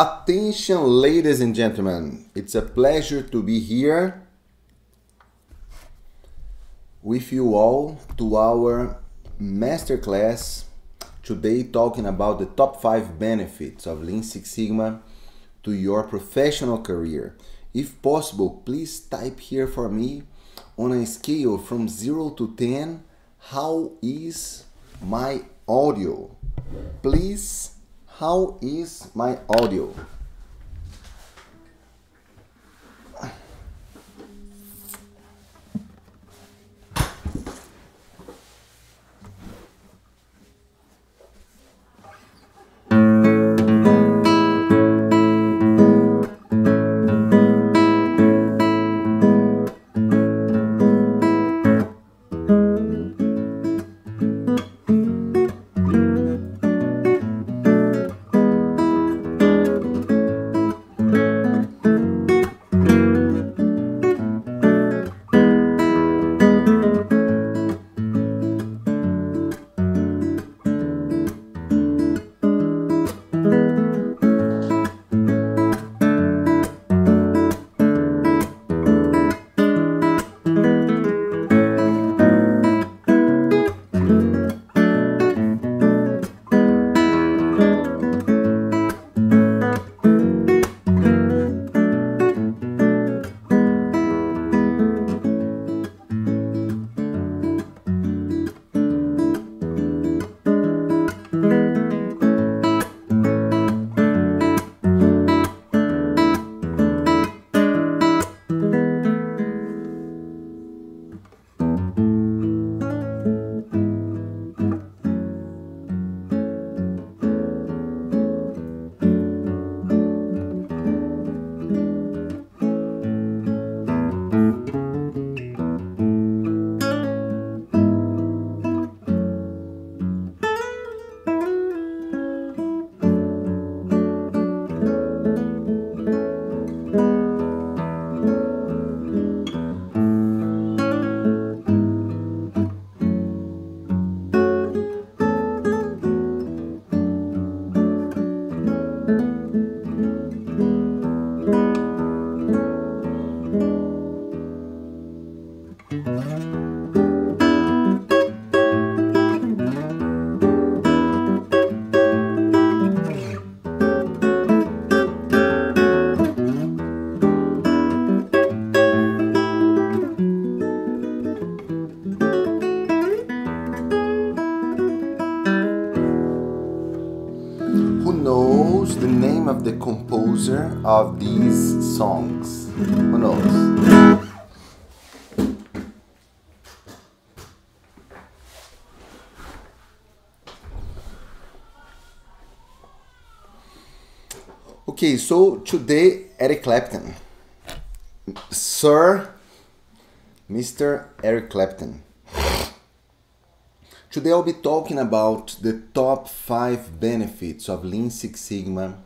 Attention, ladies and gentlemen. It's a pleasure to be here with you all to our masterclass today talking about the top 5 benefits of Lean Six Sigma to your professional career. If possible, please type here for me on a scale from 0 to 10 how is my audio? Please how is my audio? Of these songs. Who knows? Okay, so today Eric Clapton. Sir Mr. Eric Clapton. Today I'll be talking about the top 5 benefits of Lean Six Sigma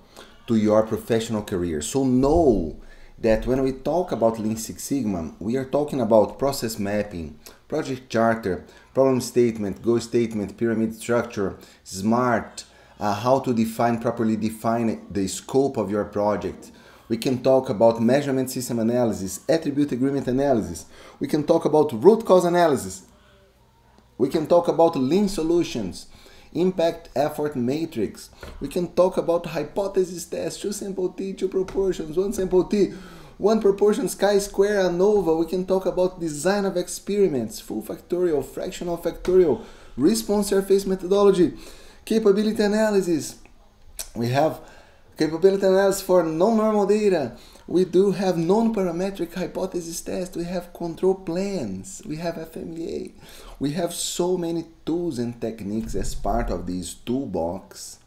to your professional career. So know that when we talk about Lean Six Sigma, we are talking about process mapping, project charter, problem statement, goal statement, pyramid structure, SMART, uh, how to define properly define the scope of your project. We can talk about measurement system analysis, attribute agreement analysis. We can talk about root cause analysis. We can talk about lean solutions impact effort matrix. We can talk about hypothesis test, two sample t, two proportions, one sample t, one proportion chi-square ANOVA. We can talk about design of experiments, full factorial, fractional factorial, response surface methodology, capability analysis. We have capability analysis for non-normal data. We do have non-parametric hypothesis tests, We have control plans. We have FMEA. We have so many tools and techniques as part of this toolbox.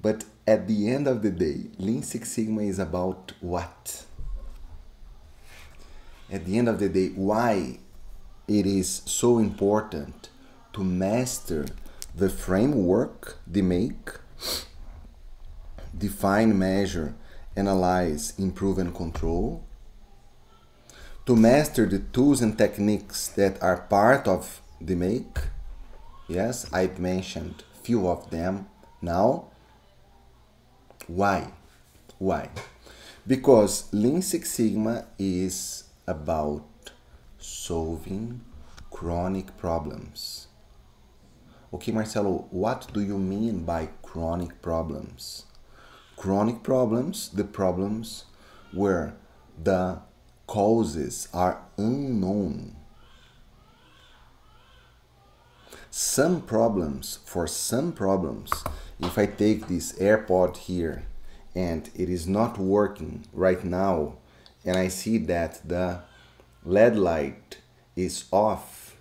But at the end of the day, Lean Six Sigma is about what? At the end of the day, why it is so important to master the framework, the DMAIC, define, measure, analyze, improve, and control, to master the tools and techniques that are part of the DMAIC. Yes, I've mentioned few of them now. Why? Why? Because Lean Six Sigma is about solving chronic problems. Okay, Marcelo, what do you mean by chronic problems? Chronic problems, the problems where the causes are unknown. Some problems, for some problems, if I take this AirPod here and it is not working right now, and I see that the LED light is off,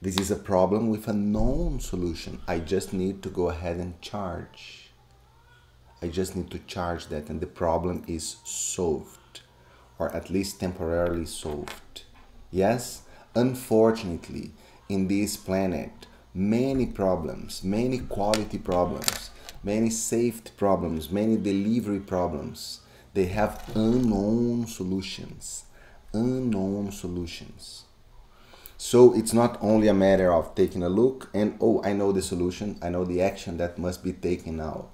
this is a problem with a known solution. I just need to go ahead and charge. I just need to charge that and the problem is solved or at least temporarily solved. Yes, unfortunately, in this planet, many problems, many quality problems, many safety problems, many delivery problems, they have unknown solutions. Unknown solutions. So it's not only a matter of taking a look and, oh, I know the solution, I know the action that must be taken now.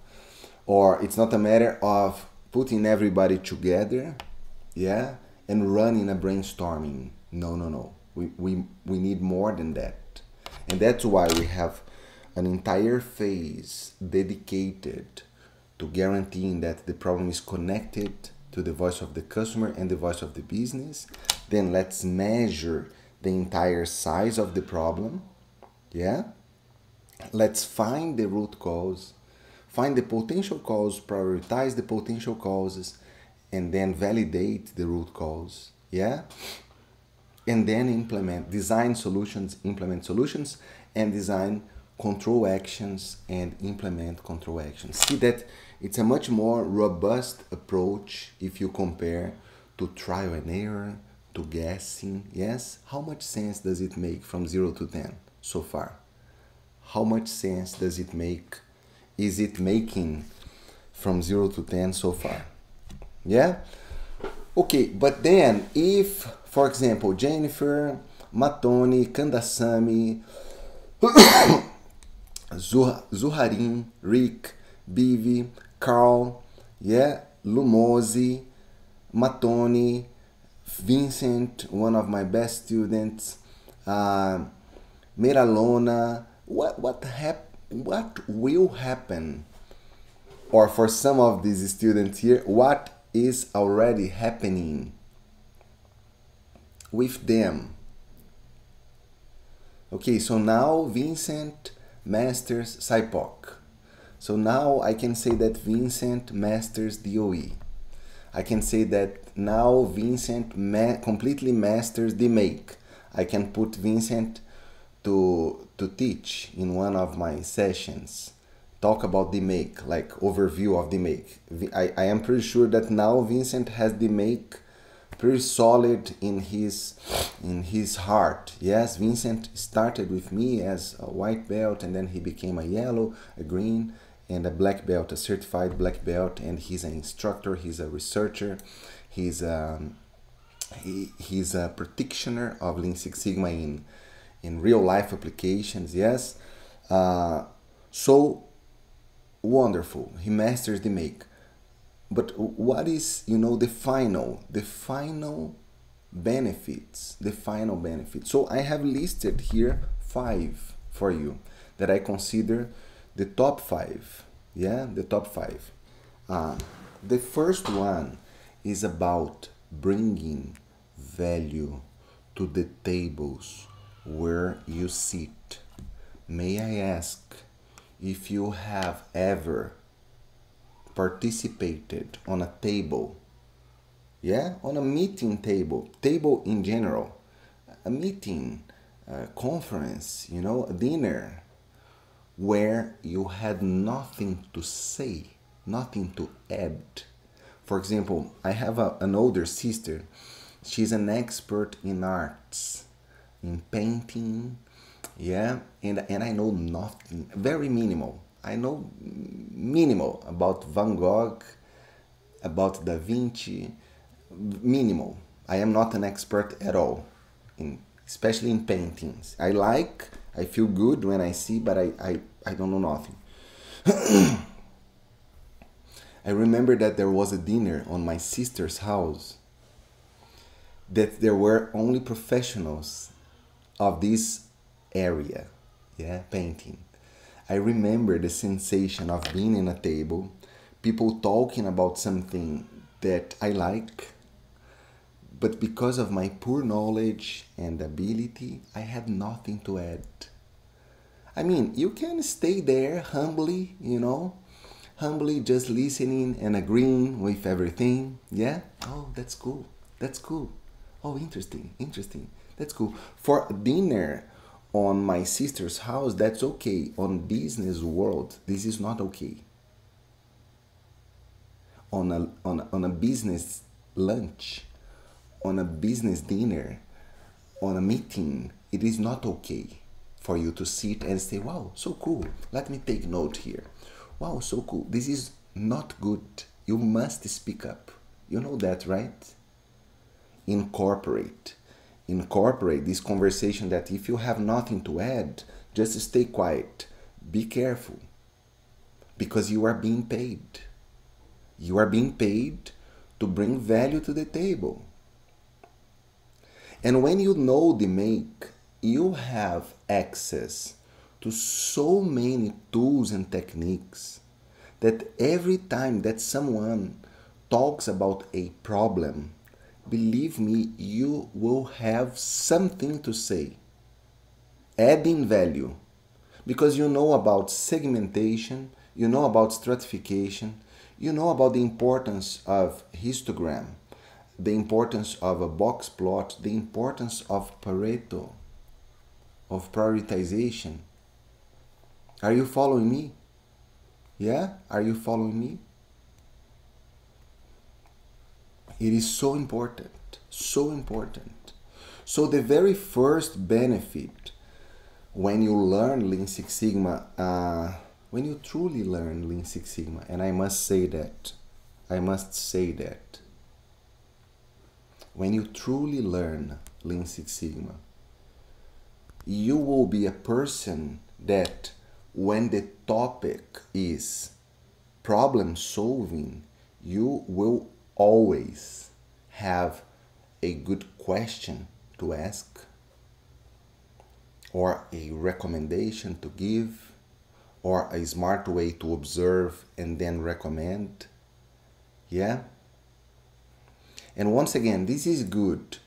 Or it's not a matter of putting everybody together, yeah, and running a brainstorming. No, no, no. We, we, we need more than that. And that's why we have an entire phase dedicated to guaranteeing that the problem is connected to the voice of the customer and the voice of the business. Then let's measure the entire size of the problem. Yeah? Let's find the root cause, find the potential cause, prioritize the potential causes, and then validate the root cause. Yeah? And then implement, design solutions, implement solutions, and design control actions and implement control actions. See that it's a much more robust approach if you compare to trial and error, to guessing. Yes, how much sense does it make from 0 to 10 so far? How much sense does it make? Is it making from 0 to 10 so far? Yeah? Okay, but then if, for example, Jennifer, Matoni, Kandasamy, Zuharin, Rick, Bivi, Carl, yeah, Lumosi, Matoni, Vincent, one of my best students, uh, Meralona, what what hap- what will happen? Or for some of these students here, what is already happening with them? Okay, so now Vincent masters SIPOC. So now I can say that Vincent masters DOE. I can say that now Vincent ma completely masters the DMAIC. I can put Vincent to to teach in one of my sessions. Talk about the DMAIC, like overview of the DMAIC. I, I am pretty sure that now Vincent has the DMAIC pretty solid in his in his heart. Yes, Vincent started with me as a white belt and then he became a yellow, a green, and a black belt, a certified black belt, and he's an instructor, he's a researcher, he's a, um, he, he's a practitioner of Lean Six Sigma in in real life applications. Yes, uh, so wonderful. He masters the DMAIC. But what is you know the final the final benefits the final benefits? So I have listed here five for you that I consider the top five. Yeah, the top five. Uh, the first one is about bringing value to the tables where you sit. May I ask if you have ever participated on a table, yeah, on a meeting table, table in general, a meeting, a conference, you know, a dinner, where you had nothing to say, nothing to add. For example, I have a, an older sister. She's an expert in arts, in painting, yeah, and, and I know nothing, very minimal. I know minimal about Van Gogh, about Da Vinci, minimal. I am not an expert at all, in, especially in paintings. I like, I feel good when I see, but I, I, I don't know nothing. I remember that there was a dinner on my sister's house that there were only professionals of this area, yeah, painting. I remember the sensation of being in a table, people talking about something that I like, but because of my poor knowledge and ability, I had nothing to add. I mean, you can stay there humbly, you know, humbly just listening and agreeing with everything. Yeah? Oh, that's cool. That's cool. Oh, interesting. Interesting. That's cool. For dinner on my sister's house, that's okay. On business world, this is not okay. On a, on a, on a business lunch, on a business dinner, on a meeting, it is not okay for you to sit and say, wow, so cool. Let me take note here. Wow, so cool. This is not good. You must speak up. You know that, right? Incorporate. Incorporate this conversation that if you have nothing to add, just stay quiet. Be careful. Because you are being paid. You are being paid to bring value to the table. And when you know the DMAIC, you have access to so many tools and techniques that every time that someone talks about a problem, believe me, you will have something to say, adding value, because you know about segmentation, you know about stratification, you know about the importance of histogram, the importance of a box plot, the importance of Pareto, of prioritization. Are you following me? Yeah? Are you following me? It is so important, so important. So, the very first benefit when you learn Lean Six Sigma, uh, when you truly learn Lean Six Sigma, and I must say that, I must say that, when you truly learn Lean Six Sigma, you will be a person that when the topic is problem solving, you will always have a good question to ask or a recommendation to give or a smart way to observe and then recommend. Yeah? And once again, this is good.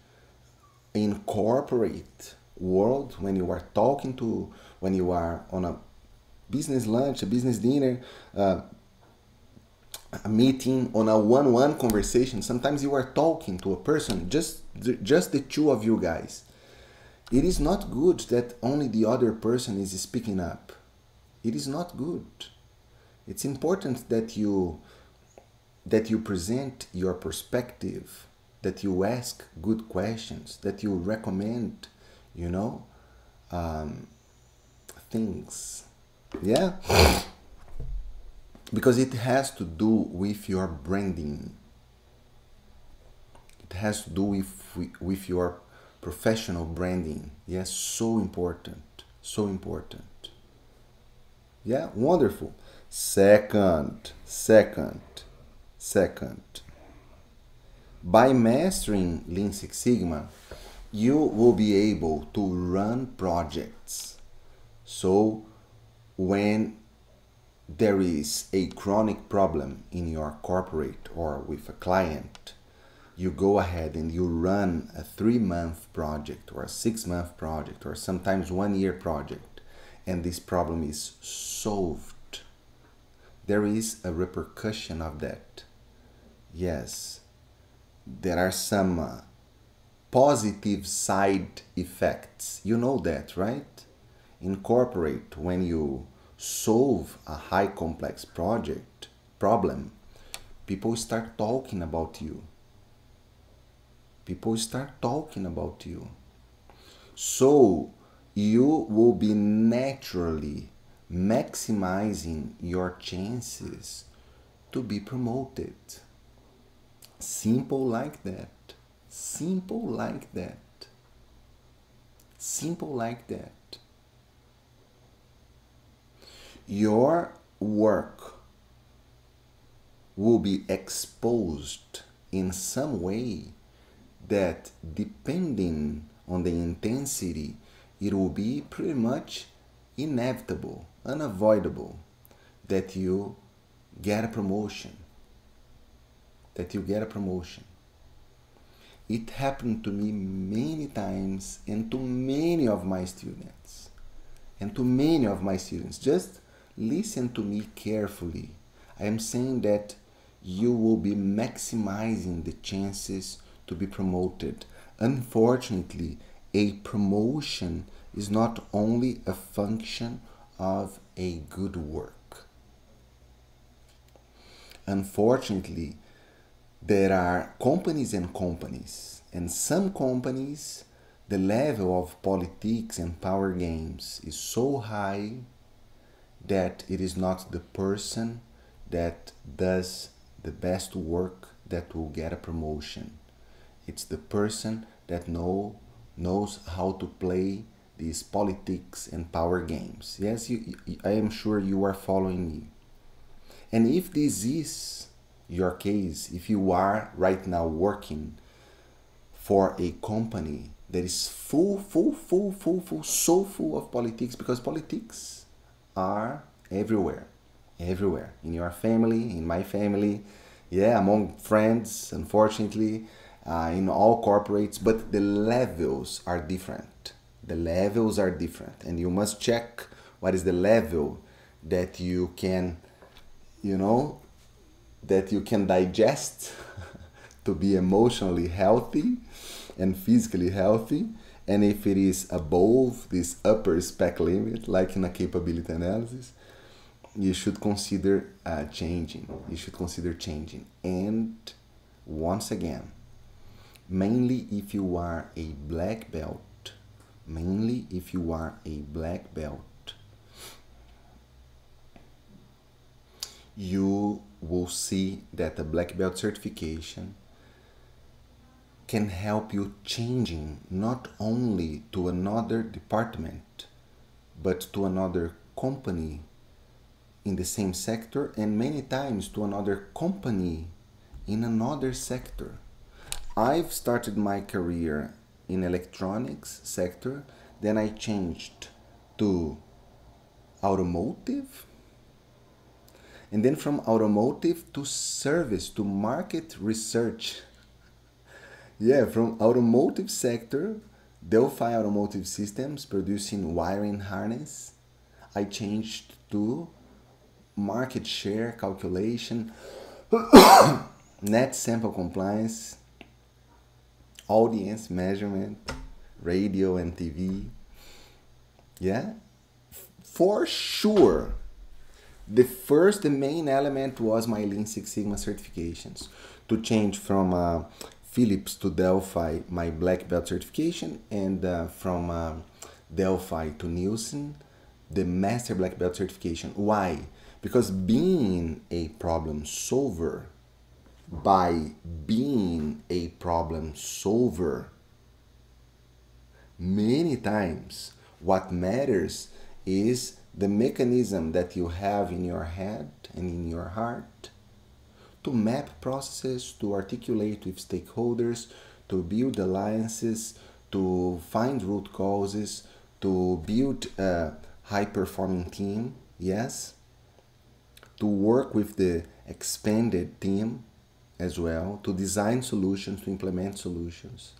Incorporate world when you are talking to, when you are on a business lunch, a business dinner, uh, a meeting, on a one-one conversation. Sometimes you are talking to a person, just just the two of you guys. It is not good that only the other person is speaking up. It is not good. It's important that you that you present your perspective, that you ask good questions, that you recommend, you know, um, things yeah because it has to do with your branding. It has to do with with your professional branding. Yes so important so important. Yeah wonderful. Second second second. By mastering lean six sigma you will be able to run projects. So when there is a chronic problem in your corporate or with a client, you go ahead and you run a three month project or a six month project or sometimes one year project, and this problem is solved. There is a repercussion of that. Yes, there are some uh, positive side effects. You know that, right? incorporate when you solve a high complex project problem people start talking about you. People start talking about you. So you will be naturally maximizing your chances to be promoted. Simple like that. Simple like that. Simple like that your work will be exposed in some way that depending on the intensity, it will be pretty much inevitable, unavoidable that you get a promotion. That you get a promotion. It happened to me many times and to many of my students. And to many of my students. Just listen to me carefully. I am saying that you will be maximizing the chances to be promoted. Unfortunately, a promotion is not only a function of a good work. Unfortunately, there are companies and companies, and some companies, the level of politics and power games is so high that it is not the person that does the best work that will get a promotion. It's the person that know knows how to play these politics and power games. Yes, you, I am sure you are following me. And if this is your case, if you are right now working for a company that is full, full, full, full, full, so full of politics, because politics are everywhere, everywhere. In your family, in my family, yeah, among friends, unfortunately, uh, in all corporates, but the levels are different. The levels are different, and you must check what is the level that you can, you know, that you can digest to be emotionally healthy and physically healthy. And if it is above this upper spec limit, like in a capability analysis, you should consider uh, changing. You should consider changing. And once again, mainly if you are a black belt, mainly if you are a black belt, you will see that the black belt certification can help you changing not only to another department but to another company in the same sector and many times to another company in another sector. I've started my career in electronics sector then i changed to automotive and then from automotive to service to market research yeah from automotive sector delphi automotive systems producing wiring harness i changed to market share calculation net sample compliance audience measurement radio and tv yeah for sure the first, the main element was my Lean Six Sigma certifications. To change from uh, Philips to Delphi, my black belt certification, and uh, from uh, Delphi to Nielsen, the master black belt certification. Why? Because being a problem solver, by being a problem solver, many times what matters is the mechanism that you have in your head and in your heart to map processes, to articulate with stakeholders, to build alliances, to find root causes, to build a high performing team, yes, to work with the expanded team as well, to design solutions, to implement solutions.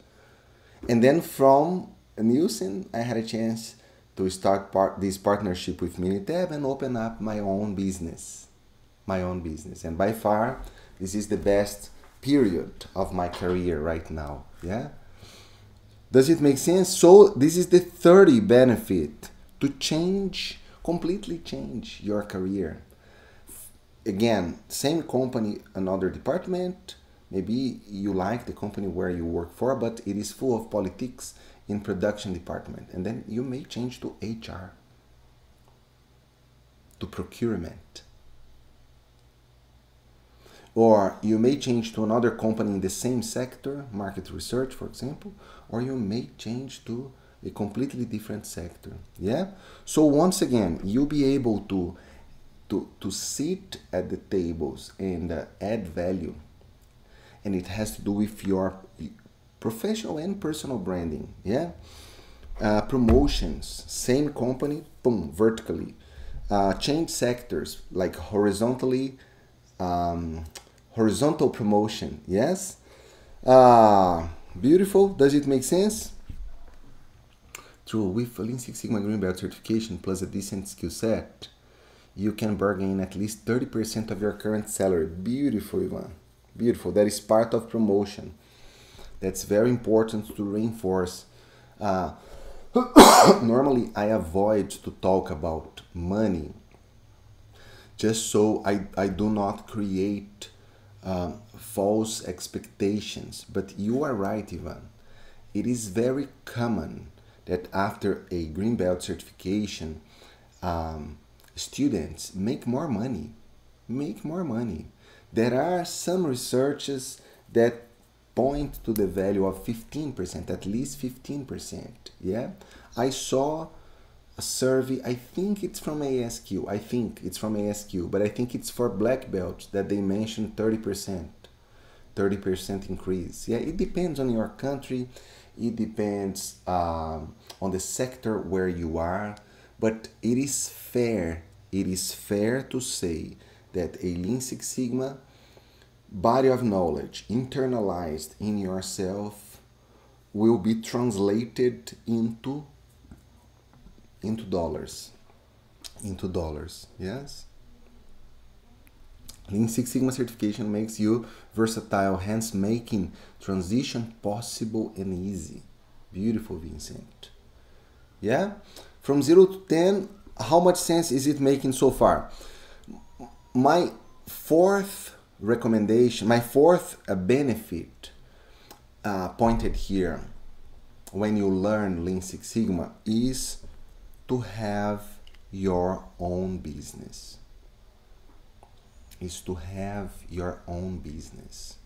And then from Nielsen, I had a chance to start part, this partnership with Minitab and open up my own business. My own business. And by far, this is the best period of my career right now. Yeah? Does it make sense? So, this is the 30 benefit to change, completely change your career. Again, same company, another department. Maybe you like the company where you work for, but it is full of politics in production department and then you may change to HR to procurement or you may change to another company in the same sector market research for example or you may change to a completely different sector yeah so once again you'll be able to to, to sit at the tables and uh, add value. And it has to do with your professional and personal branding. Yeah. Uh, promotions, same company, boom, vertically. Uh, change sectors like horizontally, um, horizontal promotion. Yes. Uh, beautiful. Does it make sense? True. With a Lean Six Sigma Green Belt certification plus a decent skill set, you can bargain at least 30% of your current salary. Beautiful, Ivan. Beautiful. That is part of promotion. That's very important to reinforce. Uh, normally, I avoid to talk about money just so I, I do not create uh, false expectations. But you are right, Ivan. It is very common that after a green belt certification, um, students make more money. Make more money. There are some researches that point to the value of 15%, at least 15%. Yeah, I saw a survey, I think it's from ASQ, I think it's from ASQ, but I think it's for black belts that they mentioned 30%. 30% increase. Yeah, it depends on your country, it depends um, on the sector where you are, but it is fair, it is fair to say that a Lean Six Sigma body of knowledge internalized in yourself will be translated into into dollars. Into dollars yes. Lean six sigma certification makes you versatile hence making transition possible and easy. Beautiful vincent. Yeah? From 0 to 10 how much sense is it making so far? My fourth recommendation, my fourth uh, benefit uh, pointed here when you learn Lean Six Sigma is to have your own business. Is to have your own business.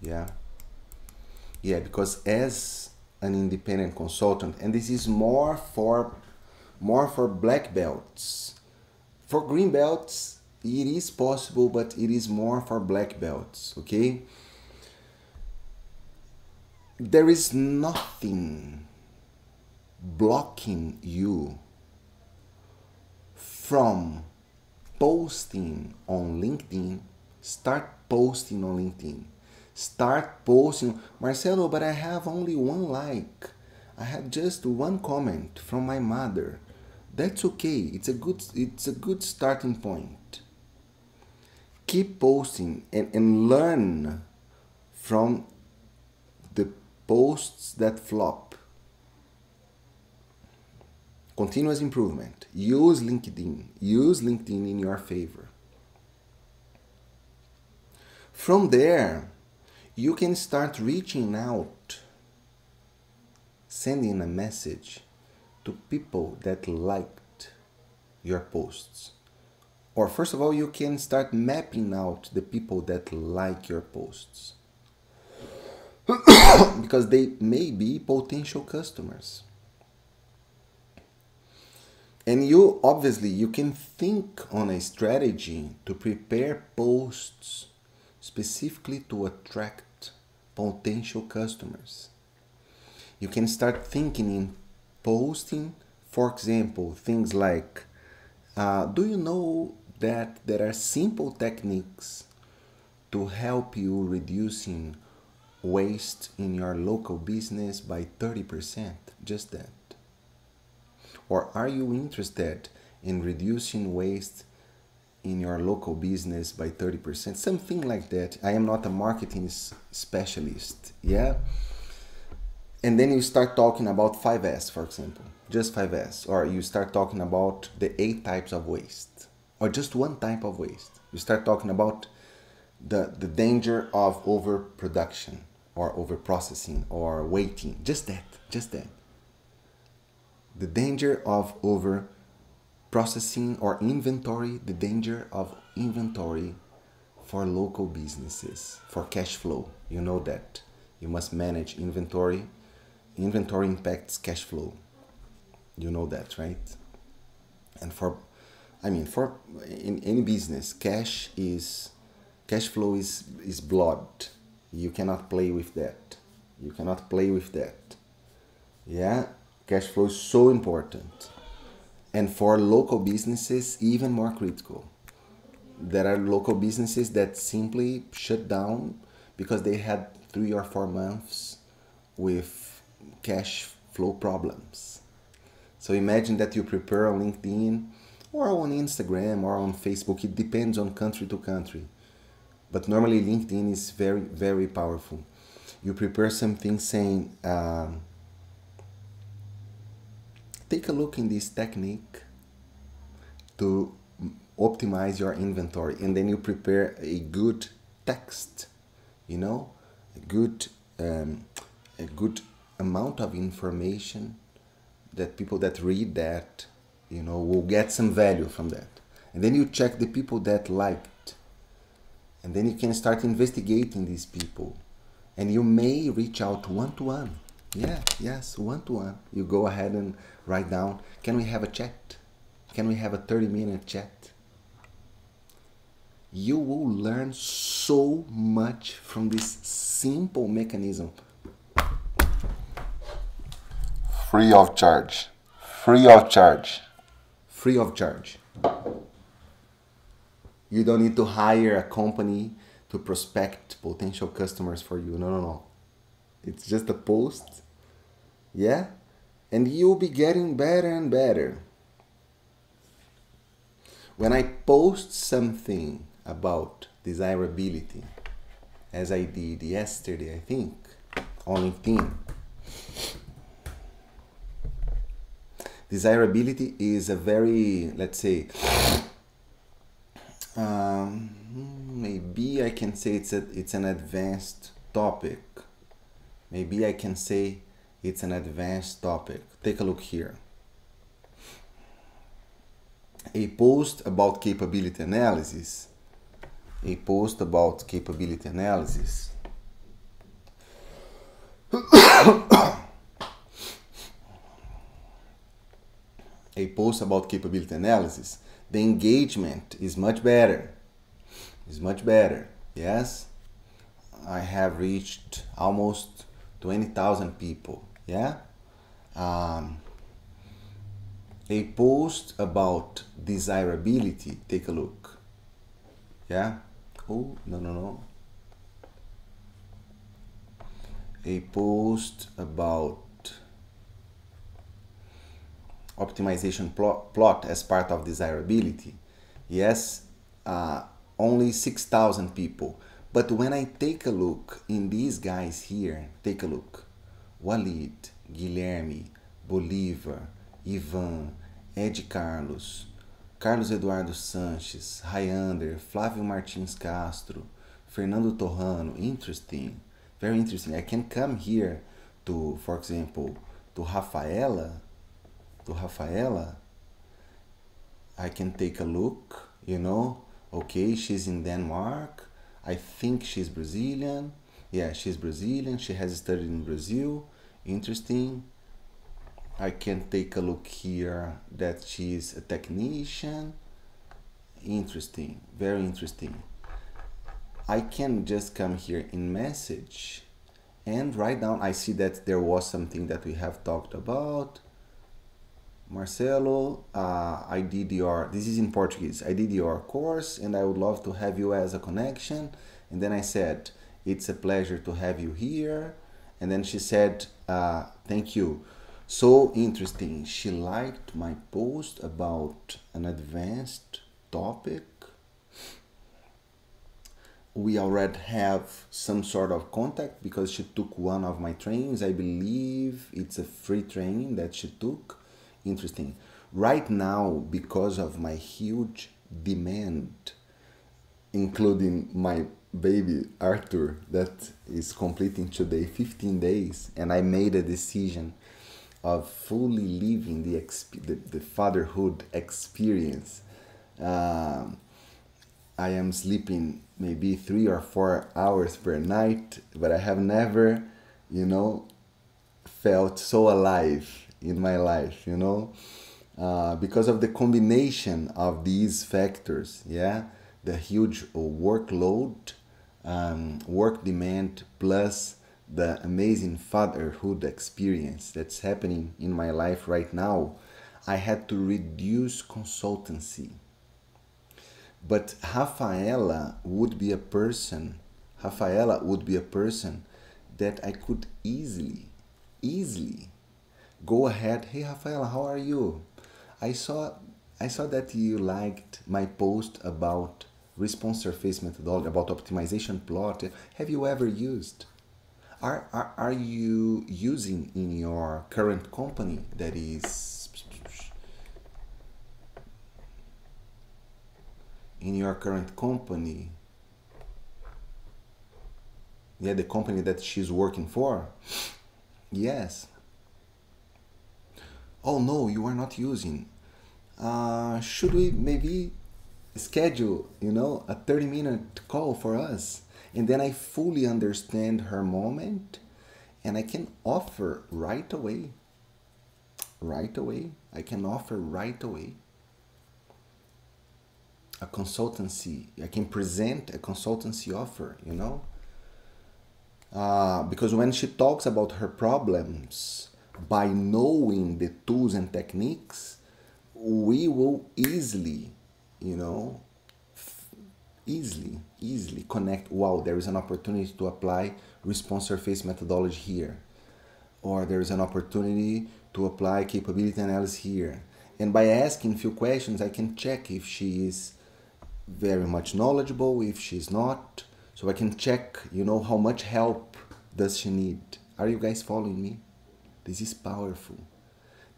Yeah. Yeah, because as an independent consultant, and this is more for more for black belts for green belts, it is possible, but it is more for black belts, okay? There is nothing blocking you from posting on LinkedIn. Start posting on LinkedIn. Start posting. Marcelo, but I have only one like. I have just one comment from my mother that's okay it's a good it's a good starting point keep posting and, and learn from posts that flop continuous improvement use linkedin use linkedin in your favor from there you can start reaching out sending a message to people that liked your posts. Or first of all, you can start mapping out the people that like your posts. because they may be potential customers. And you obviously you can think on a strategy to prepare posts specifically to attract potential customers. You can start thinking in posting, for example, things like uh, Do you know that there are simple techniques to help you reducing waste in your local business by 30%? Just that. Or are you interested in reducing waste in your local business by 30%? Something like that. I am not a marketing specialist, yeah? and then you start talking about 5S, for example, just 5S, or you start talking about the eight types of waste, or just one type of waste. You start talking about the, the danger of overproduction or overprocessing or waiting. Just that, just that. The danger of over processing or inventory, the danger of inventory for local businesses, for cash flow. You know that. You must manage inventory inventory impacts cash flow. You know that, right? and for i mean for in any business cash is cash flow is is blood you cannot play with that. You cannot play with that. Yeah? Cash flow is so important. And for local businesses even more critical. There are local businesses that simply shut down because they had three or four months with cash flow problems. So imagine that you prepare on linkedin or on instagram or on facebook. It depends on country to country but normally linkedin is very very powerful. You prepare something saying um, take a look in this technique to optimize your inventory and then you prepare a good text you know a good um, a good amount of information that people that read that you know will get some value from that. And then you check the people that liked and then you can start investigating these people. And you may reach out one to one yeah yes one to one you go ahead and write down can we have a chat? Can we have a 30 minute chat? You will learn so much from this simple mechanism. Free of charge. Free of charge. Free of charge you don't need to hire a company to prospect potential customers for you. No no no. It's just a post. Yeah? And you'll be getting better and better. When i post something about desirability as I did yesterday, I think, on LinkedIn. Desirability is a very, let's say, um, maybe I can say it's a, it's an advanced topic. Maybe I can say it's an advanced topic. Take a look here. A post about capability analysis a post about capability analysis. a post about capability analysis, the engagement is much better. Is much better. Yes, I have reached almost twenty thousand people. Yeah. Um, a post about desirability. Take a look. Yeah oh no no no a post about optimization plot, plot as part of desirability yes uh, only 6000 people but when i take a look in these guys here take a look walid guilherme bolivar ivan ed carlos Carlos Eduardo Sanches, Rayander, Flávio Martins Castro, Fernando Torrano. Interesting, very interesting. I can come here to, for example, to Rafaela, to Rafaela. I can take a look, you know. Okay, she's in Denmark. I think she's Brazilian. Yeah, she's Brazilian. She has studied in Brazil. Interesting. I can take a look here that she's a technician. Interesting, very interesting. I can just come here in message and write down, I see that there was something that we have talked about. Marcelo, uh, I did your, this is in Portuguese, I did your course and I would love to have you as a connection. And then I said, it's a pleasure to have you here. And then she said, uh, thank you. So interesting. She liked my post about an advanced topic. We already have some sort of contact because she took one of my trainings. I believe it's a free training that she took. Interesting. Right now, because of my huge demand, including my baby Arthur that is completing today 15 days, and I made a decision of fully living the, the, the fatherhood experience. Um, I am sleeping maybe three or four hours per night, but I have never, you know, felt so alive in my life, you know. uh, because of the combination of these factors, yeah, the huge workload, um, work demand, plus the amazing fatherhood experience that's happening in my life right now, I had to reduce consultancy. But Rafaela would be a person, Rafaela would be a person that I could easily, easily go ahead. Hey, Rafaela, how are you? I saw, I saw that you liked my post about response surface methodology, about optimization plot. Have you ever used? Are, are, are you using in your current company that is in your current company yeah the company that she's working for yes oh no you are not using. Uh, should we maybe schedule you know a 30 minute call for us? And then i fully understand her moment and i can offer right away right away i can offer right away a consultancy i can present a consultancy offer you know? Uh, because when she talks about her problems by knowing the tools and techniques we will easily you know easily easily connect wow there is an opportunity to apply response surface methodology here. Or there is an opportunity to apply capability analysis here. And by asking a few questions i can check if she is very much knowledgeable if she's not. So i can check you know how much help does she need. Are you guys following me this is powerful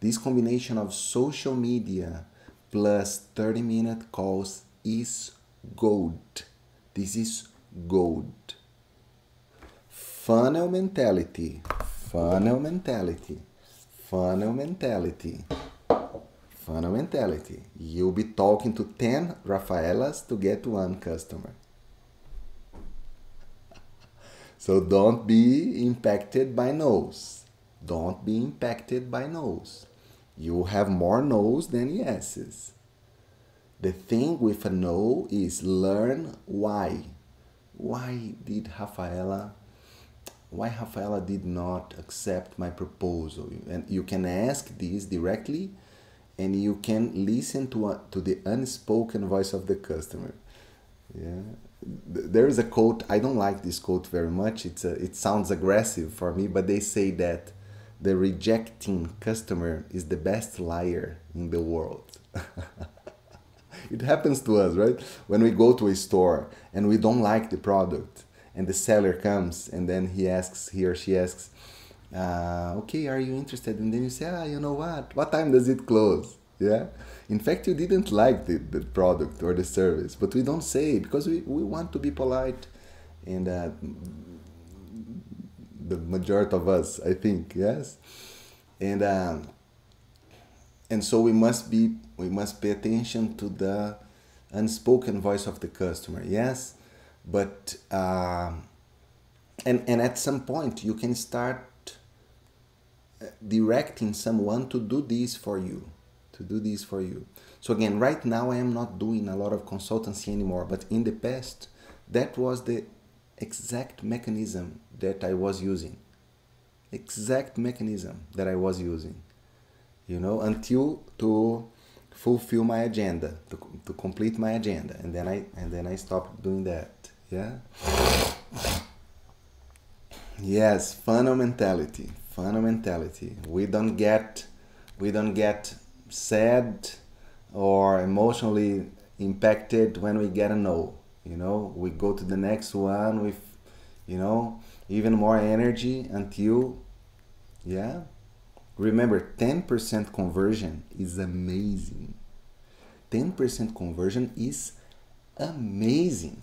this combination of social media plus 30 minute calls is gold this is gold funnel mentality funnel mentality funnel mentality funnel mentality. You'll be talking to 10 Rafaelas to get one customer. so don't be impacted by no's. Don't be impacted by no's. You have more no's than yeses. The thing with a no is learn why. Why did Rafaela why Rafaela did not accept my proposal? And you can ask this directly and you can listen to a, to the unspoken voice of the customer yeah there is a quote i don't like this quote very much it's a, it sounds aggressive for me but they say that the rejecting customer is the best liar in the world it happens to us right when we go to a store and we don't like the product and the seller comes and then he asks he or she asks uh, okay, are you interested? And then you say, ah, you know what? What time does it close? Yeah. In fact, you didn't like the, the product or the service, but we don't say because we, we want to be polite and uh, the majority of us, I think, yes. And um, and so we must be we must pay attention to the unspoken voice of the customer, yes. But uh, and and at some point you can start directing someone to do this for you to do this for you so again right now i am not doing a lot of consultancy anymore but in the past that was the exact mechanism that i was using exact mechanism that i was using you know until to fulfill my agenda to, to complete my agenda and then i and then i stopped doing that yeah yes funnel mentality funnel mentality. We don't get we don't get sad or emotionally impacted when we get a no. You know, we go to the next one with you know even more energy until yeah. Remember 10% conversion is amazing. 10% conversion is amazing.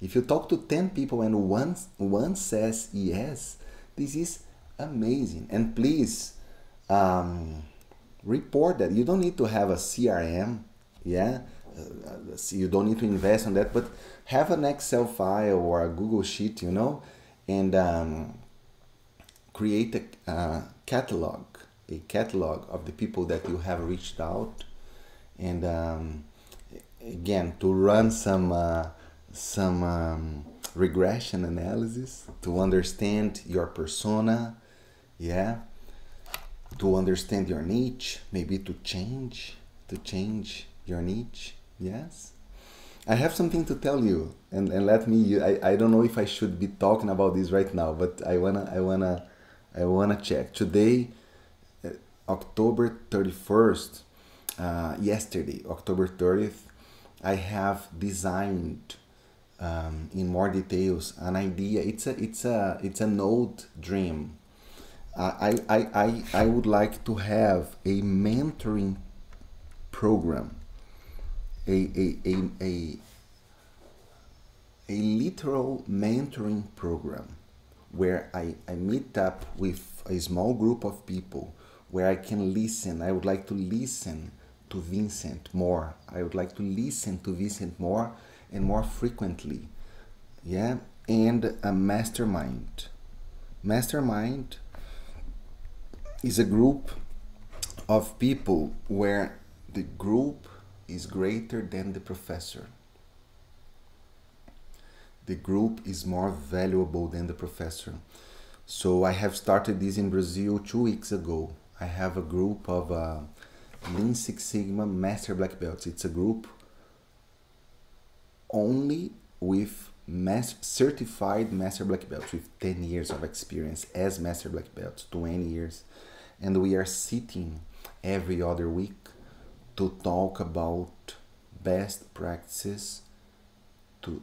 If you talk to 10 people and one, one says yes, this is amazing. And please um, report that. You don't need to have a CRM, yeah. Uh, you don't need to invest on that, but have an Excel file or a Google Sheet, you know, and um, create a catalog, a catalog of the people that you have reached out, and um, again to run some uh, some um, regression analysis to understand your persona, yeah, to understand your niche, maybe to change to change your niche, yes. I have something to tell you, and, and let me. I, I don't know if I should be talking about this right now, but I wanna I wanna I wanna check today, uh, October thirty first. Uh, yesterday, October thirtieth, I have designed um, in more details an idea. It's a it's a it's an old dream. Uh, I, I I I would like to have a mentoring program a, a, a, a, a literal mentoring program where I, I meet up with a small group of people where I can listen. I would like to listen to Vincent more. I would like to listen to Vincent more and more frequently. Yeah, and a mastermind. Mastermind is a group of people where the group is greater than the professor. The group is more valuable than the professor. So I have started this in Brazil two weeks ago. I have a group of uh, Lean Six Sigma Master Black Belts. It's a group only with mass certified Master Black Belts with 10 years of experience as Master Black Belts, 20 years. And we are sitting every other week to talk about best practices to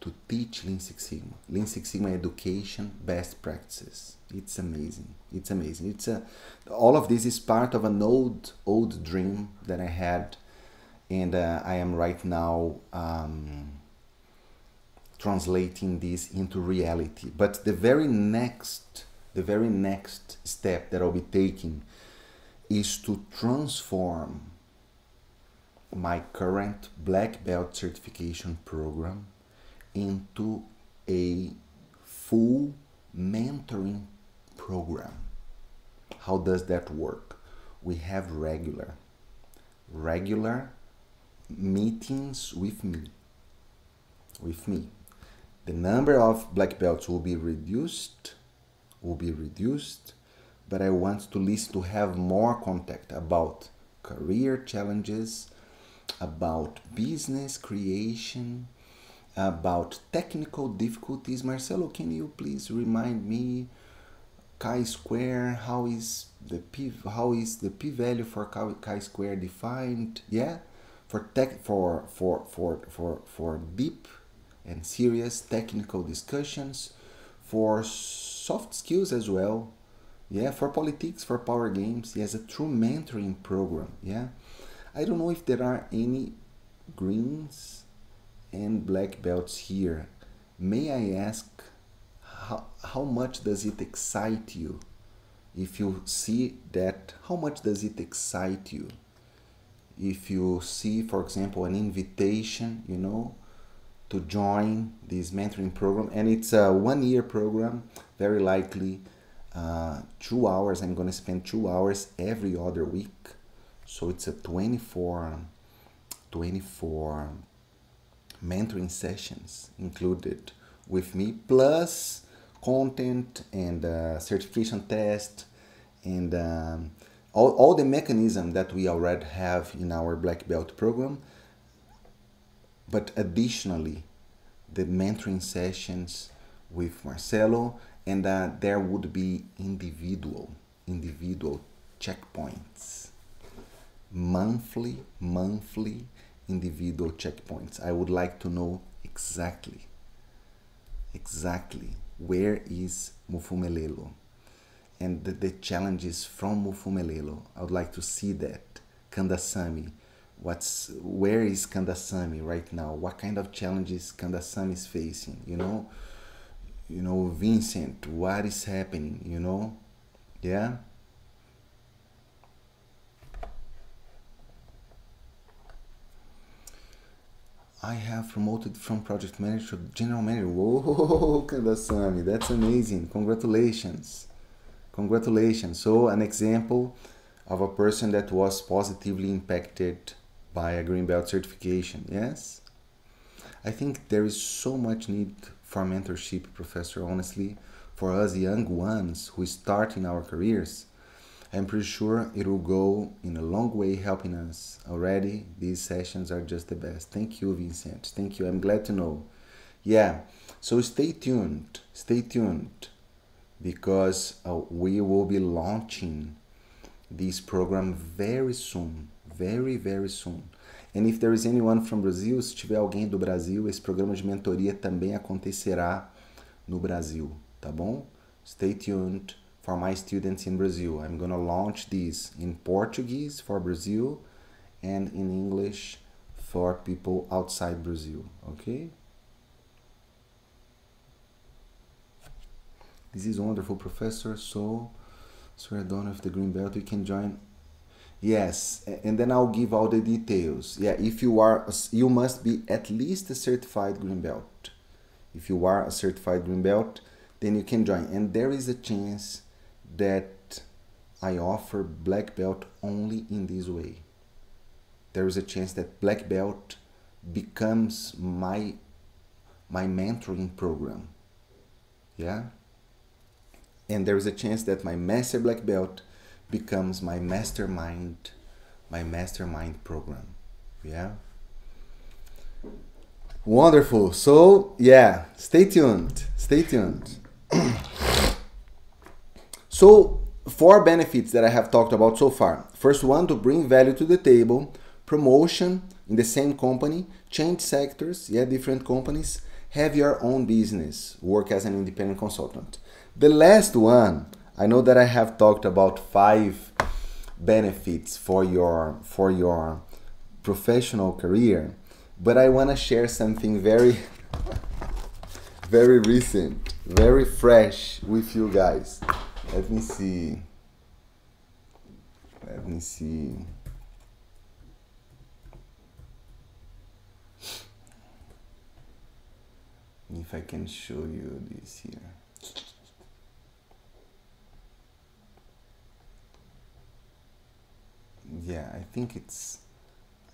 to teach Lean Six Sigma. Lean Six Sigma education best practices. It's amazing. It's amazing. It's a all of this is part of an old old dream that I had, and uh, I am right now um, translating this into reality. But the very next the very next step that I'll be taking is to transform my current black belt certification program into a full mentoring program. How does that work? We have regular regular meetings with me. With me. The number of black belts will be reduced, will be reduced, but I want to list to have more contact about career challenges, about business creation, about technical difficulties. Marcelo, can you please remind me chi-square? How is the p how is the p-value for chi-square defined? Yeah, for tech for for for for for deep and serious technical discussions, for soft skills as well. Yeah, for politics, for power games. Yes, a true mentoring program. Yeah I don't know if there are any greens and black belts here. May I ask how, how much does it excite you? If you see that, how much does it excite you? If you see, for example, an invitation, you know, to join this mentoring program, and it's a one year program, very likely uh, two hours. I'm going to spend two hours every other week so it's a 24, 24 mentoring sessions included with me, plus content and uh, certification test and um, all, all the mechanism that we already have in our black belt program. But additionally, the mentoring sessions with Marcelo, and uh, there would be individual individual checkpoints monthly, monthly individual checkpoints. I would like to know exactly, exactly where is Mufumelelo and the, the challenges from Mufumelelo. I would like to see that. Kandasamy, what's where is Kandasamy right now? What kind of challenges Kandasamy is facing? You know, you know, Vincent, what is happening? You know, yeah I have promoted from project manager to general manager. Whoa, that's amazing. Congratulations. Congratulations. So, an example of a person that was positively impacted by a green belt certification. Yes? I think there is so much need for mentorship, Professor, honestly, for us young ones who start in our careers. I'm pretty sure it will go in a long way helping us. Already, these sessions are just the best. Thank you, Vincent. Thank you. I'm glad to know. Yeah, so stay tuned. Stay tuned because uh, we will be launching this program very soon. Very, very soon. And if there is anyone from Brazil, se tiver alguém do Brasil, esse programa de mentoria também acontecerá no Brasil, tá bom? Stay tuned for my students in Brazil. I'm going to launch this in Portuguese for Brazil and in English for people outside Brazil, okay? This is wonderful, Professor. So, we're done with the green belt. You can join Yes, and then I'll give all the details. Yeah, if you are, you must be at least a certified green belt. If you are a certified green belt, then you can join. And there is a chance that I offer black belt only in this way. There is a chance that black belt becomes my my mentoring program. Yeah? And there is a chance that my master black belt becomes my mastermind my mastermind program yeah wonderful so yeah stay tuned stay tuned so four benefits that i have talked about so far first one to bring value to the table promotion in the same company change sectors yeah different companies have your own business work as an independent consultant the last one I know that I have talked about five benefits for your for your professional career, but I want to share something very very recent, very fresh with you guys. Let me see. Let me see. If I can show you this here. yeah i think it's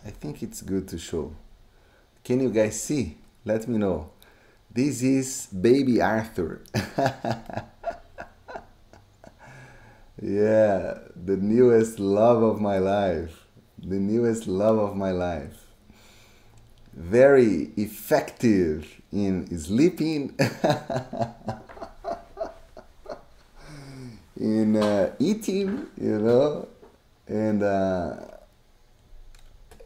i think it's good to show can you guys see let me know this is baby arthur yeah the newest love of my life. The newest love of my life. Very effective in sleeping. In uh, eating you know? And uh,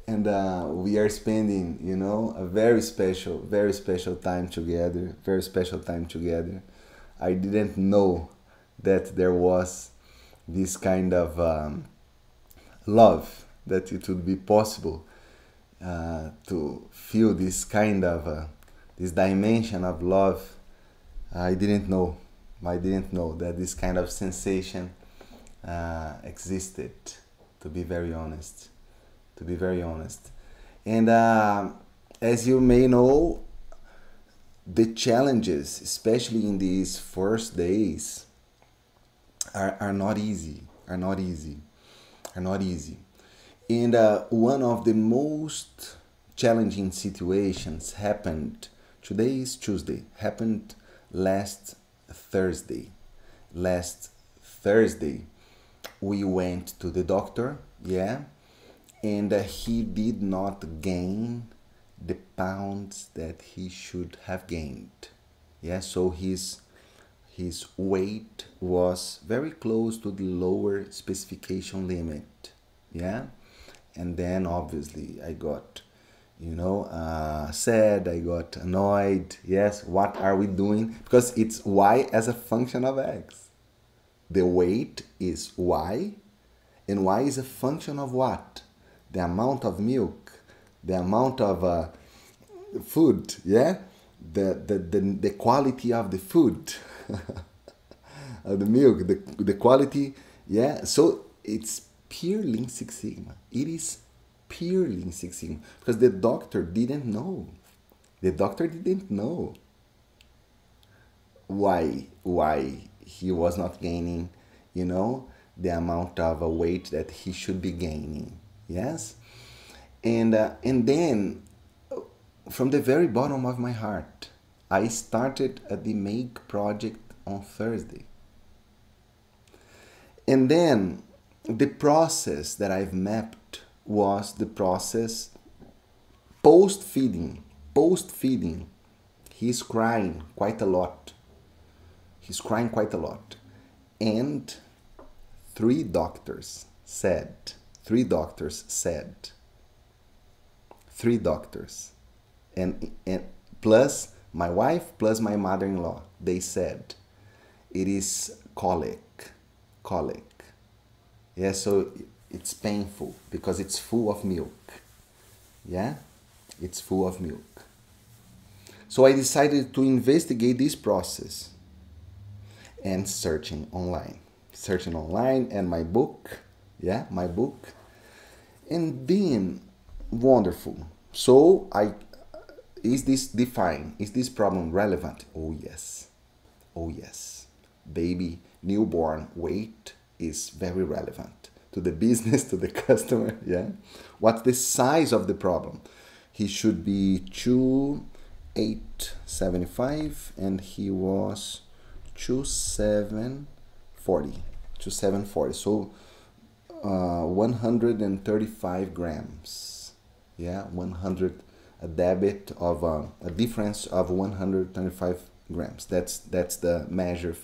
and uh, we are spending you know a very special very special time together very special time together. I didn't know that there was this kind of um, love that it would be possible uh, to feel this kind of uh, this dimension of love i didn't know i didn't know that this kind of sensation uh, existed to be very honest. To be very honest. And uh, as you may know, the challenges, especially in these first days, are, are not easy. Are not easy. Are not easy. And uh, one of the most challenging situations happened. Today is Tuesday. Happened last Thursday. Last Thursday we went to the doctor, yeah, and uh, he did not gain the pounds that he should have gained. Yeah, so his his weight was very close to the lower specification limit. Yeah, and then obviously I got you know uh, sad i got annoyed yes what are we doing because it's y as a function of x the weight is y, and y is a function of what? The amount of milk, the amount of uh, food, yeah? The, the, the, the quality of the food, of the milk, the, the quality, yeah? So it's pure Lean Six Sigma. It is pure Lean Six Sigma because the doctor didn't know. The doctor didn't know why why he was not gaining you know, the amount of uh, weight that he should be gaining. Yes, and uh, and then from the very bottom of my heart, I started the DMAIC project on Thursday. And then the process that I've mapped was the process post feeding. Post feeding, he's crying quite a lot. He's crying quite a lot. And three doctors said, three doctors said, three doctors, and, and plus my wife, plus my mother in law, they said, it is colic. Colic. Yeah, so it's painful because it's full of milk. Yeah, it's full of milk. So I decided to investigate this process and searching online. Searching online and my book, yeah, my book. And then, wonderful. So I, is this defined? Is this problem relevant? Oh yes, oh yes. Baby, newborn weight is very relevant to the business, to the customer. Yeah. What's the size of the problem? He should be two eight seventy five, and he was two seven forty. Two seven forty. So uh, 135 grams. Yeah, 100 a debit of uh, a difference of 125 grams. That's that's the measure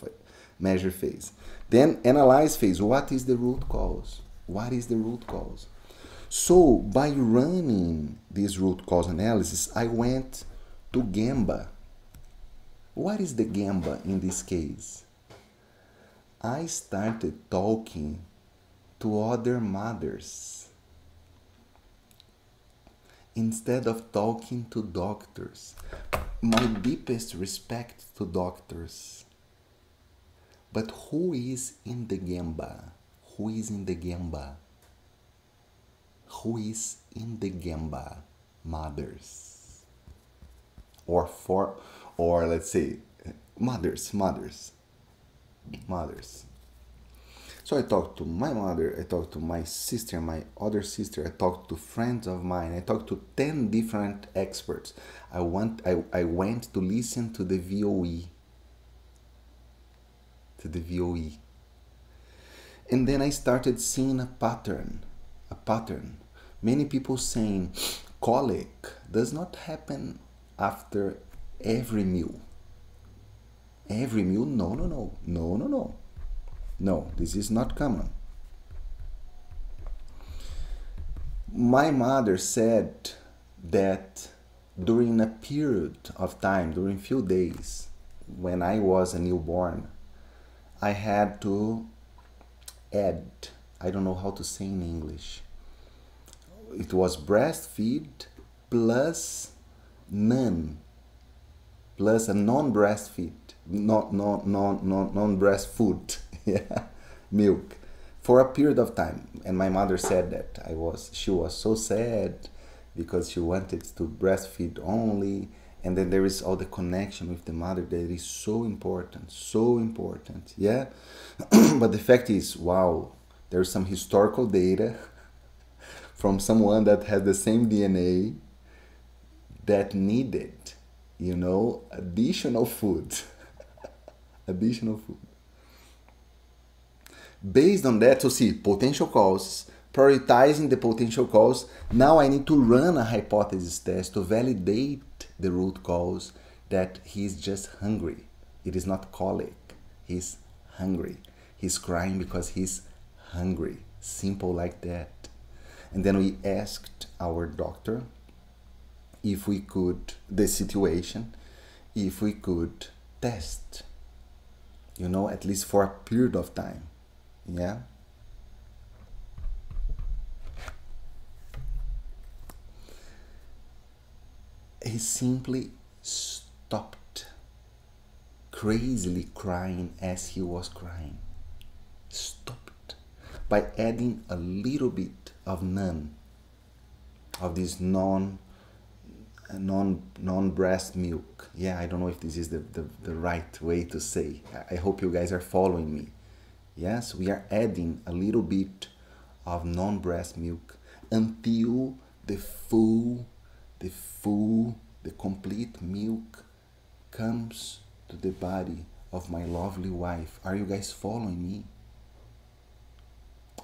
measure phase. Then analyze phase. What is the root cause? What is the root cause? So by running this root cause analysis, I went to Gemba. What is the Gemba in this case? I started talking to other mothers instead of talking to doctors. My deepest respect to doctors. But who is in the Gemba? Who is in the Gemba? Who is in the Gemba? Mothers. Or for, or let's say, mothers, mothers, mothers. So I talked to my mother, I talked to my sister, my other sister, I talked to friends of mine, I talked to 10 different experts. I, want, I, I went to listen to the VOE, to the VOE. And then I started seeing a pattern, a pattern. Many people saying colic does not happen after every meal. Every meal? No, no, no, no, no, no. No, this is not common. My mother said that during a period of time, during few days, when I was a newborn, I had to add, I don't know how to say in English. It was breastfeed plus none, plus a non-breastfeed, non, non, non, non, non-breast food, yeah, milk, for a period of time. And my mother said that I was, she was so sad because she wanted to breastfeed only and then there is all the connection with the mother that is so important so important yeah? But the fact is wow there's some historical data from someone that has the same dna that needed you know additional food. Additional food based on that to see potential causes prioritizing the potential cause now i need to run a hypothesis test to validate the root cause that he's just hungry. It is not colic. He's hungry. He's crying because he's hungry. Simple like that. And then we asked our doctor if we could, the situation, if we could test, you know, at least for a period of time. Yeah. he simply stopped crazily crying as he was crying. Stopped by adding a little bit of none of this non non non breast milk. Yeah, I don't know if this is the, the, the right way to say. I hope you guys are following me. Yes, we are adding a little bit of non-breast milk until the full, the full, the complete milk comes to the body of my lovely wife. Are you guys following me?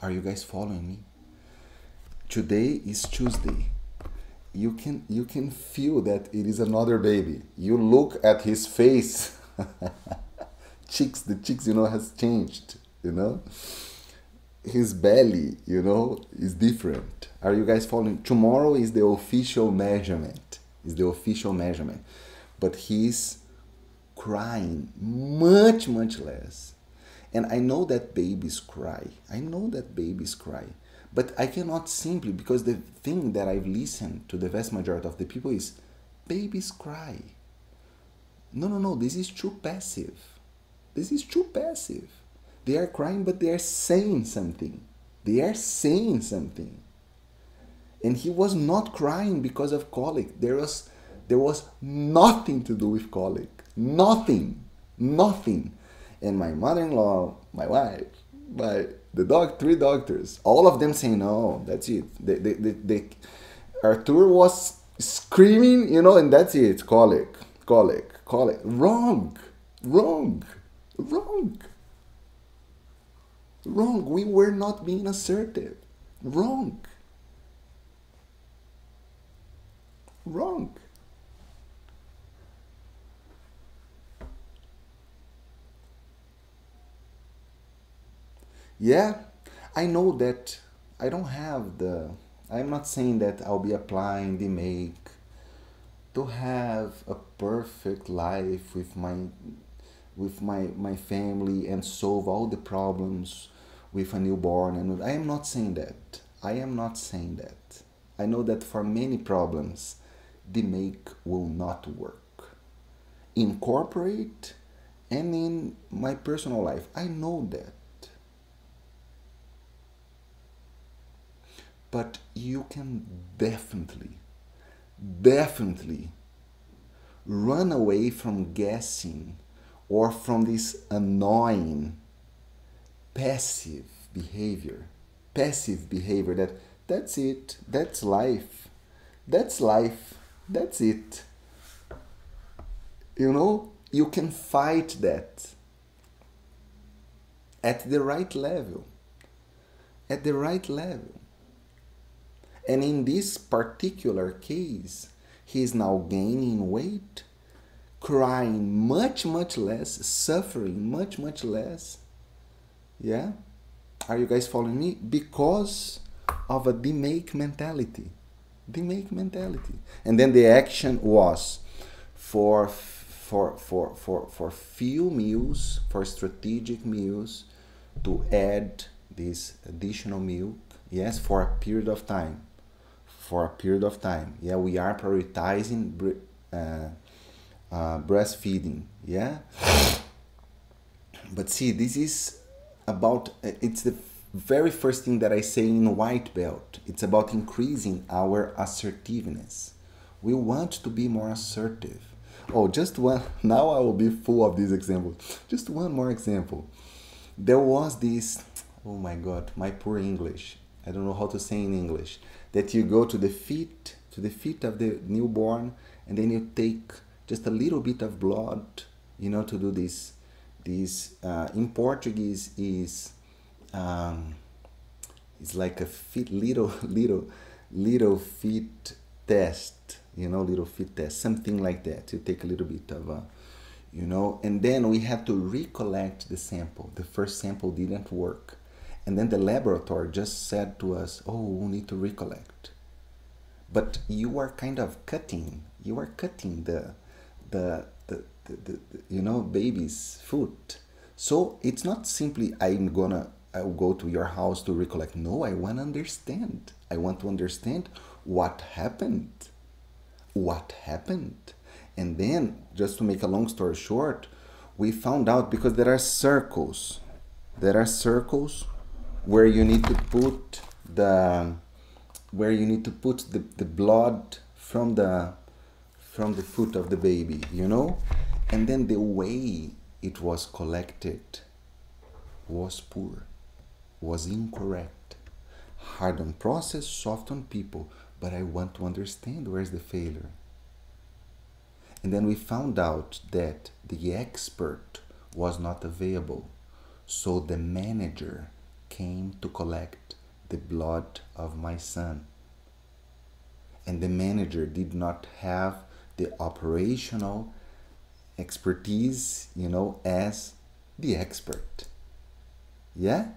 Are you guys following me? Today is Tuesday. You can you can feel that it is another baby. You look at his face. cheeks, the cheeks, you know, has changed, you know? His belly, you know, is different. Are you guys following? Tomorrow is the official measurement. Is the official measurement. But he's crying much, much less. And I know that babies cry. I know that babies cry. But I cannot simply, because the thing that I've listened to the vast majority of the people is babies cry. No, no, no, this is too passive. This is too passive. They are crying, but they are saying something. They are saying something. And he was not crying because of colic. There was, there was nothing to do with colic. Nothing. Nothing. And my mother in law, my wife, my the dog, three doctors, all of them saying, no, that's it. They, they, they, they, Arthur was screaming, you know, and that's it. Colic, colic, colic. Wrong, wrong, wrong. Wrong. We were not being assertive. Wrong. Wrong. Yeah, I know that I don't have the. I'm not saying that I'll be applying the DMAIC to have a perfect life with my with my my family and solve all the problems with a newborn and I am not saying that. I am not saying that. I know that for many problems the DMAIC will not work. Incorporate and in my personal life. I know that. But you can definitely, definitely run away from guessing or from this annoying passive behavior. Passive behavior that that's it, that's life, that's life, that's it. You know, you can fight that at the right level. At the right level. And in this particular case, he is now gaining weight, crying much, much less, suffering much, much less. Yeah? Are you guys following me? Because of a DMAIC mentality. DMAIC mentality. And then the action was for for for for for few meals, for strategic meals, to add this additional milk, yes, for a period of time for a period of time. Yeah, we are prioritizing uh, uh, breastfeeding. Yeah, but see, this is about it's the very first thing that I say in white belt. It's about increasing our assertiveness. We want to be more assertive. Oh, just one. Now I will be full of these examples. Just one more example. There was this. Oh my God, my poor English. I don't know how to say in English that you go to the feet to the feet of the newborn and then you take just a little bit of blood you know to do this this uh, in portuguese is um, it's like a feet little little little feet test you know little feet test something like that you take a little bit of a you know and then we have to recollect the sample the first sample didn't work and then the laboratory just said to us, oh, we need to recollect. But you are kind of cutting, you are cutting the, the, the, the, the, you know, baby's foot. So it's not simply I'm gonna I'll go to your house to recollect. No, I want to understand. I want to understand what happened. What happened? And then, just to make a long story short, we found out because there are circles. There are circles where you need to put the where you need to put the, the blood from the from the foot of the baby you know and then the way it was collected was poor, was incorrect. Hard on process, soft on people, but I want to understand where's the failure. And then we found out that the expert was not available. So the manager came to collect the blood of my son. And the manager did not have the operational expertise, you know, as the expert. Yeah?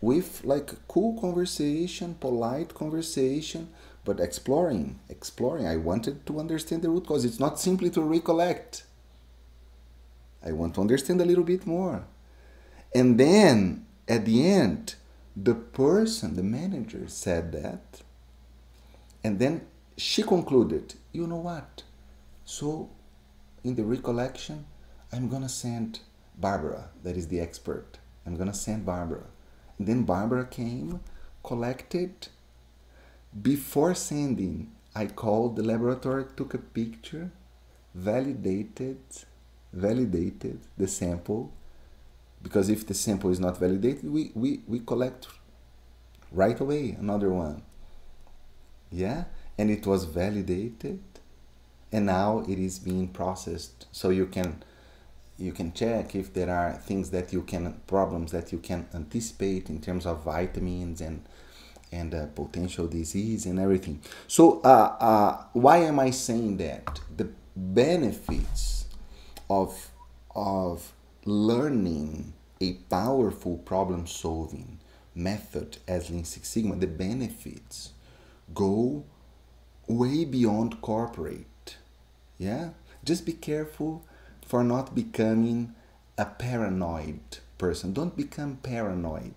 With like cool conversation, polite conversation, but exploring, exploring. I wanted to understand the root cause. It's not simply to recollect. I want to understand a little bit more. And then at the end, the person, the manager said that. And then she concluded, you know what? So in the recollection, I'm gonna send Barbara, that is the expert. I'm gonna send Barbara. And then Barbara came, collected. Before sending, I called the laboratory, took a picture, validated, validated the sample. Because if the sample is not validated, we, we, we collect right away another one. Yeah? And it was validated and now it is being processed so you can you can check if there are things that you can problems that you can anticipate in terms of vitamins and and uh, potential disease and everything. So uh, uh, why am i saying that? The benefits of of learning a powerful problem solving method as lean six sigma the benefits go way beyond corporate yeah? Just be careful for not becoming a paranoid person. Don't become paranoid.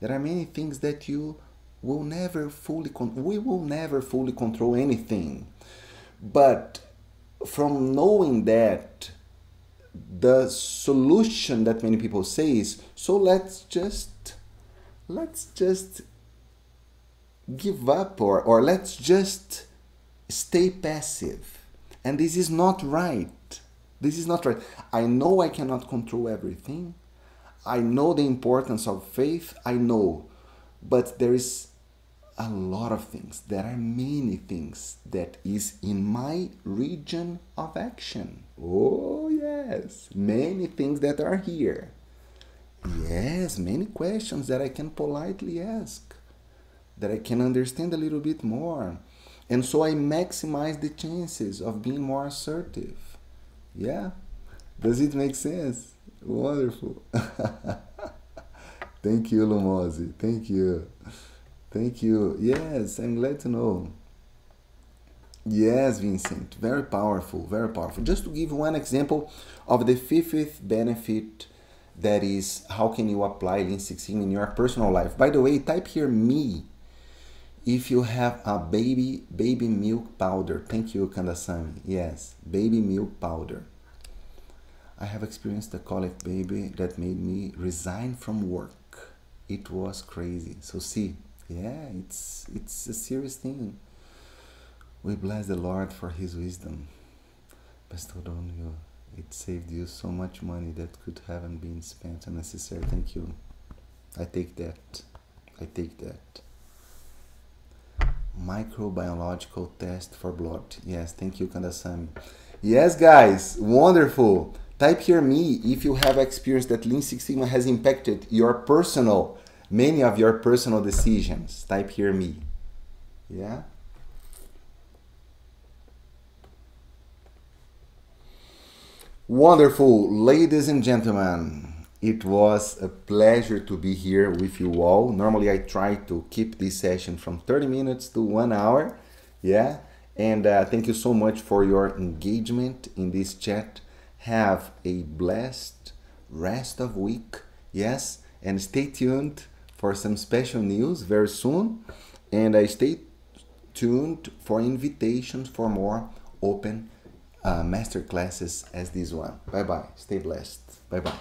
There are many things that you will never fully con- we will never fully control anything. But from knowing that the solution that many people say is so let's just let's just give up or, or let's just stay passive and this is not right. This is not right. I know I cannot control everything. I know the importance of faith. I know. But there is a lot of things. There are many things that is in my region of action. Oh, yes. Many things that are here. Yes, many questions that I can politely ask, that I can understand a little bit more. And so I maximize the chances of being more assertive. Yeah? Does it make sense? Wonderful. Thank you, Lumosi. Thank you. Thank you. Yes, I'm glad to know. Yes, Vincent. Very powerful. Very powerful. Just to give one example of the fifth benefit that is how can you apply Lean Six Sigma in your personal life. By the way, type here me if you have a baby baby milk powder thank you kandasami yes baby milk powder. I have experienced a colic baby that made me resign from work. It was crazy. So see yeah it's it's a serious thing. We bless the lord for his wisdom. Pastor Donio, it saved you so much money that could haven't been spent unnecessary. Thank you. I take that. I take that microbiological test for blood. Yes, thank you, Kandasami. Yes, guys, wonderful. Type here me if you have experienced that Lean Six Sigma has impacted your personal, many of your personal decisions. Type here me. Yeah. Wonderful, ladies and gentlemen. It was a pleasure to be here with you all. Normally, I try to keep this session from 30 minutes to one hour. Yeah. And uh, thank you so much for your engagement in this chat. Have a blessed rest of week. Yes. And stay tuned for some special news very soon. And I uh, stay tuned for invitations for more open uh, master classes as this one. Bye bye. Stay blessed. Bye bye.